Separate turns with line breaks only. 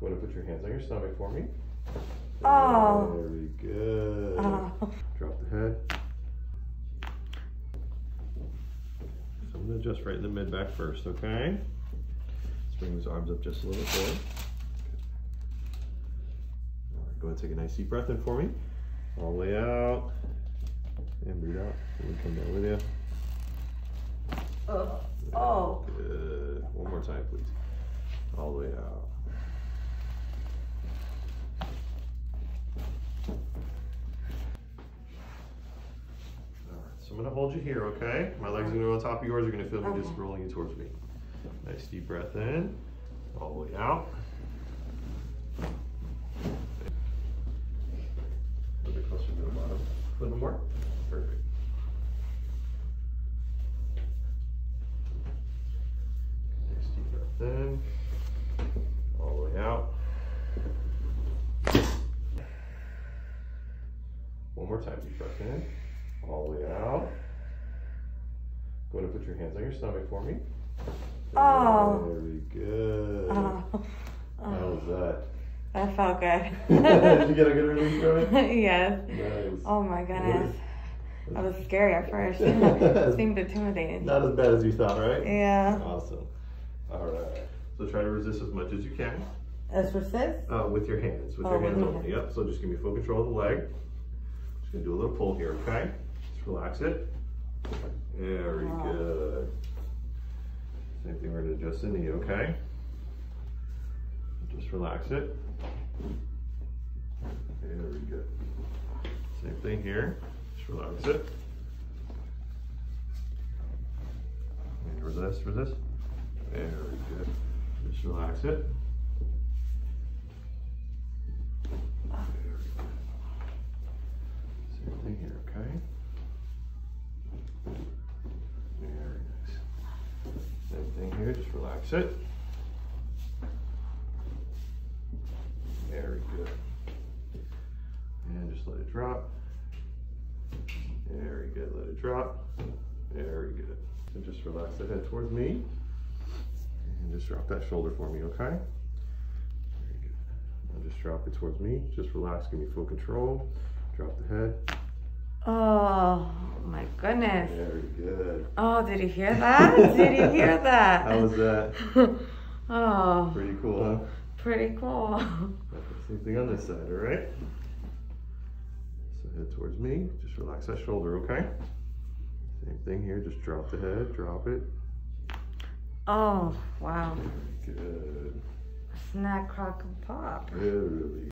Go ahead and put your hands on your stomach for me.
Oh.
Very good.
Oh.
Drop the head. So I'm gonna adjust right in the mid back first, okay? Let's bring those arms up just a little bit forward. Right, go ahead and take a nice deep breath in for me. All the way out. And breathe out. And we come down with you.
Oh. Oh.
Good. One more time, please. All the way out. I'm gonna hold you here, okay? My legs are gonna go on top of yours. You're gonna feel me just rolling you towards me. Nice deep breath in, all the way out. A little bit closer to the bottom. A little more. Perfect. Nice deep breath in, all the way out. One more time, deep breath in, all the way out. Go ahead and put your hands on your stomach for me.
Oh.
Very good.
Oh.
How
Oh.
was that?
That felt good.
Did you get a good release from it?
yes.
Nice.
Oh my goodness. That was scary at first. it seemed intimidating.
Not as bad as you thought, right?
Yeah.
Awesome. All right. So try to resist as much as you can
As resist?
uh, with your hands. With
Oh,
your hands only. Yep. So just give me full control of the leg. Just gonna do a little pull here, okay? Relax it. Very
Wow.
good. Same thing. We're gonna adjust the knee, okay? Just relax it. Very good. Same thing here. Just relax it. And resist, resist. Very good. Just relax it. Just relax it. Very good. And just let it drop. Very good, let it drop. Very good. And just relax the head towards me. And just drop that shoulder for me, okay? Very good. Just drop it towards me. Just relax, give me full control. Drop the head.
Oh my goodness.
Very good.
Oh, did you hear that? did you hear that?
How was that?
oh,
Pretty cool, huh?
pretty cool.
Same thing on this side, all right? So head towards me. Just relax that shoulder, okay? Same thing here. Just drop the head, drop it.
Oh, wow.
Good.
Snack, crack, and pop.
Really